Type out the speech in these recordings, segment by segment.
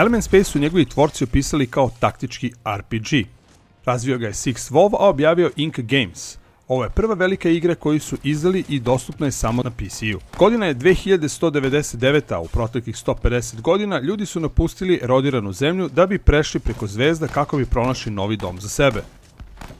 Element Space su njegovi tvorci opisali kao taktički RPG. Razvio ga je Six WoW, a objavio Ink Games. Ovo je prva velika igra koju su izdali i dostupna je samo na PC-u. Godina je 2199, a u proteklih 150 godina ljudi su napustili erodiranu zemlju da bi prešli preko zvezda kako bi pronašli novi dom za sebe.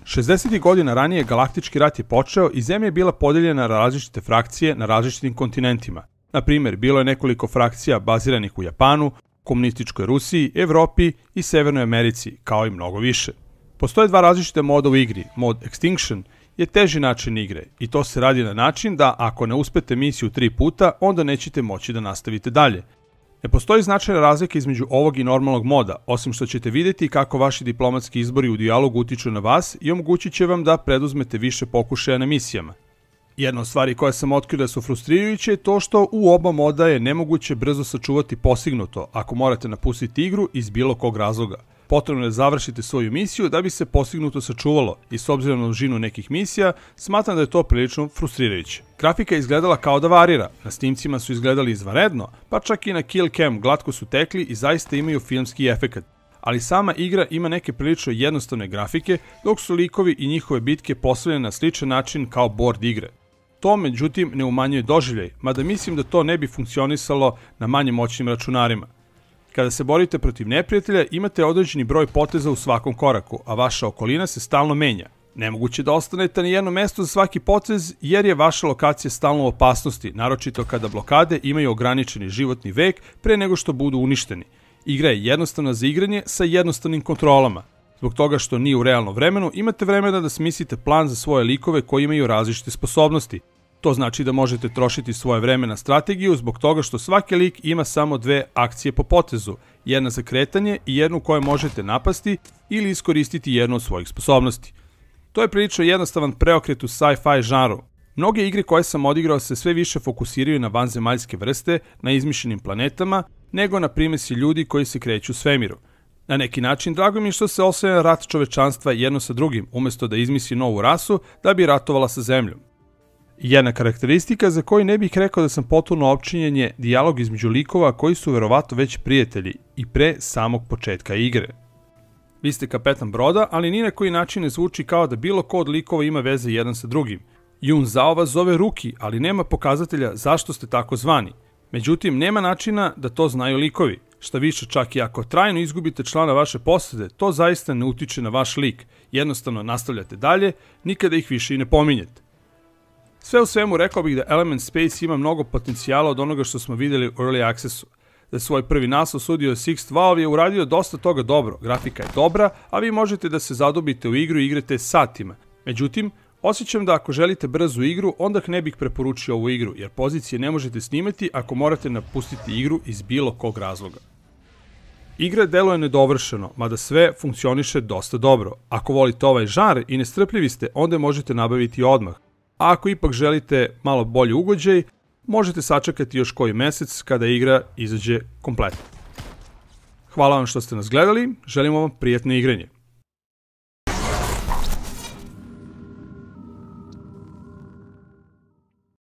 60. godina ranije galaktički rat je počeo i zemlja je bila podeljena na različite frakcije na različitim kontinentima. Na primer, bilo je nekoliko frakcija baziranih u Japanu, komunističkoj Rusiji, Evropi i Severnoj Americi, kao i mnogo više. Postoje dva različite moda u igri. Mod Extinction je teži način igre i to se radi na način da ako ne uspete misiju tri puta, onda nećete moći da nastavite dalje. Ne postoji značajna razlika između ovog i normalnog moda, osim što ćete videti kako vaši diplomatski izbori u dijalogu utiču na vas i omogućit će vam da preduzmete više pokušaja na misijama. Jedna od stvari koje sam otkrio da su frustrirajuće je to što u oba moda je nemoguće brzo sačuvati postignuto ako morate napustiti igru iz bilo kog razloga. Potrebno je da završite svoju misiju da bi se postignuto sačuvalo i s obzirom na dužinu nekih misija, smatram da je to prilično frustrirajuće. Grafika je izgledala kao da varira, na snimcima su izgledali izvanredno, pa čak i na kill cam glatko su tekli i zaista imaju filmski efekat ali sama igra ima neke prilično jednostavne grafike, dok su likovi i njihove bitke postavljene na sličan način kao board igre. To, međutim, ne umanjuje doživljaj, mada mislim da to ne bi funkcionisalo na manje moćnim računarima. Kada se borite protiv neprijatelja, imate određeni broj poteza u svakom koraku, a vaša okolina se stalno menja. Nemoguće da ostanete na jednom mestu za svaki potez, jer je vaša lokacija stalno u opasnosti, naročito kada blokade imaju ograničeni životni vek pre nego što budu uništeni. Igra je jednostavna za igranje sa jednostavnim kontrolama. Zbog toga što nije u realnom vremenu, imate vremena da smislite plan za svoje likove koji imaju različite sposobnosti. To znači da možete trošiti svoje vreme na strategiju zbog toga što svaki lik ima samo dve akcije po potezu, jedna za kretanje i jednu koju možete napasti ili iskoristiti jednu od svojih sposobnosti. To je prilično jednostavan preokret u sci-fi žanru. Mnoge igre koje sam odigrao se sve više fokusiraju na vanzemaljske vrste, na izmišljenim planetama, nego na primesi ljudi koji se kreću svemiru – Na neki način, drago mi je što se osvaja rat čovečanstva jedno sa drugim, umesto da izmisli novu rasu da bi ratovala sa zemljom. Jedna karakteristika za koju ne bih rekao da sam potpuno opčinjen je dijalog između likova koji su verovato već prijatelji i pre samog početka igre. Vi ste kapetan broda, ali ni na koji način ne zvuči kao da bilo ko od likova ima veze jedan sa drugim. Jun Zao vas zove Ruki, ali nema pokazatelja zašto ste tako zvani. Međutim, nema načina da to znaju likovi. Šta više, čak i ako trajno izgubite člana vaše posade, to zaista ne utiče na vaš lik. Jednostavno nastavljate dalje, nikada ih više i ne pominjete. Sve u svemu rekao bih da Element Space ima mnogo potencijala od onoga što smo videli u Early Accessu. Da svoj prvi naslov sudio Sixth Valve je uradio dosta toga dobro, grafika je dobra, a vi možete da se zadobite u igru i igrate satima. Međutim, Osjećam da ako želite brzu igru, onda ne bih preporučio ovu igru, jer pozicije ne možete snimati ako morate napustiti igru iz bilo kog razloga. Igra deluje nedovršeno, mada sve funkcioniše dosta dobro. Ako volite ovaj žar i nestrpljivi ste, onda možete nabaviti odmah. A ako ipak želite malo bolji ugođaj, možete sačekati još koji mesec kada igra izađe kompletno. Hvala vam što ste nas gledali, želimo vam prijatno igranje.